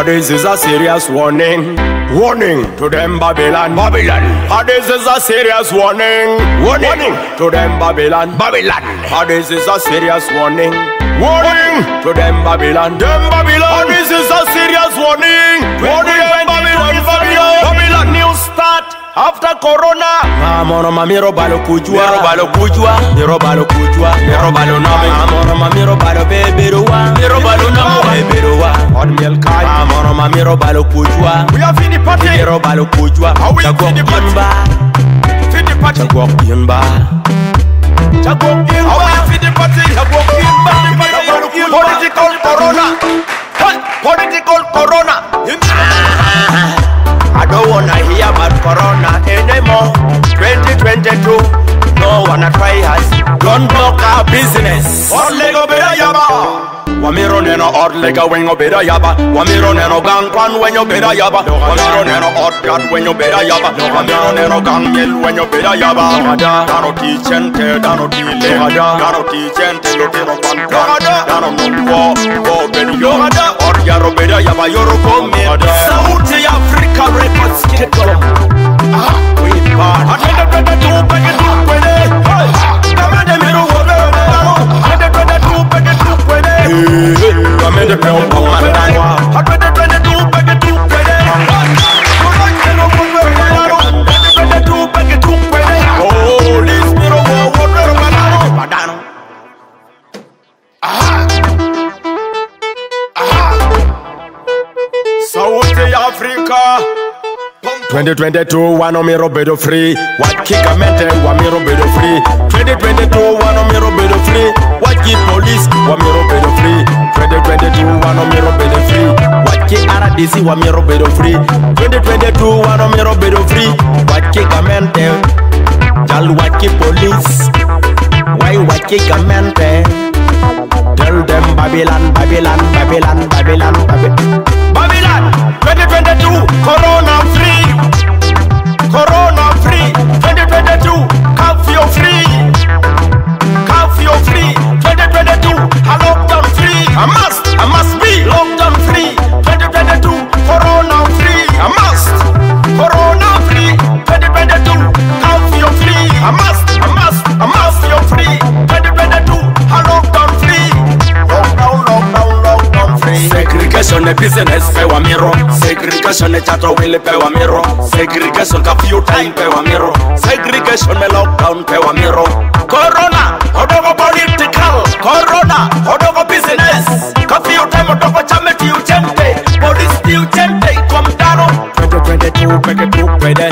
For this is a serious warning. Warning to them Babylon. Babylon. For this is a serious warning. Warning, to them Babylon. Babylon. For this is a serious warning. Warning to them Babylon. Them Babylon. For this is a serious warning. Warning them Babylon. Babylon. Babylon. New start. After Corona, mamono mamiro balo kujua, miro balo kujua, miro balo kujua, miro balo nami, mamono mamiro balo beberuwa, miro balo mamiro balo kujua, we are fini party, Kero balo kujua, how we the party, Fini party, chagwa kuyumba chagwa kuyumba how we the party, chagwa kuyumba political corona, political corona. I don't wanna hear about Corona anymore. 2022, Wami running hot like a when you better yaba. Wami running gang pan when you better yaba. Wami running hot cat when you better yaba. Wami running gang when you better yaba. Dano teaching te dano dile. Dano teaching te lo dano. Dano no wo wo better yaba. Or yaro better yaba yoro come. Yaba. 2022 wano miro bedo free. Wakika mente wa miro bedo free. 2022 wano miro bedo free. Waki police? Wa miro bedo free. 2022 wano miro bedo free. Waki RDC wa miro bedo free. 2022 wano miro bedo free. Wakika mente jal waki police. Why wakika mente Tell them Babylon, Babylon, Babylon, Babylon, Babylon. Babylon, 2022, business pe wa miro. Segregation e chato wile pe wa miro. Segregation ka few time pe wa miro. Segregation me lockdown pe wa miro. Corona, odogo political. Corona, odogo business. Ka few time odogo chame ti uchente. Police ti uchente kwa mdano. 2022 peke tu kwede.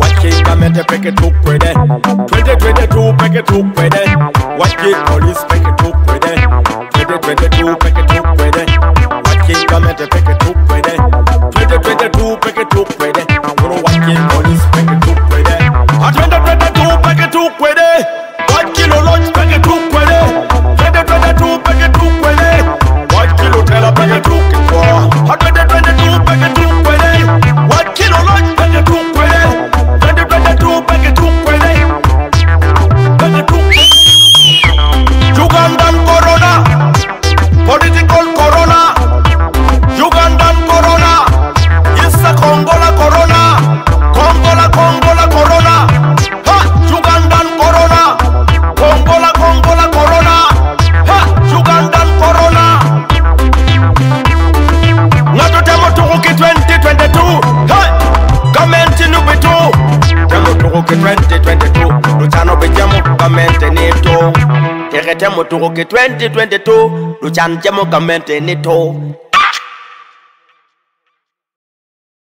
Waki kamete peke tu kwede. rekete mutuku ki 2022 luchan jemu kamente ni to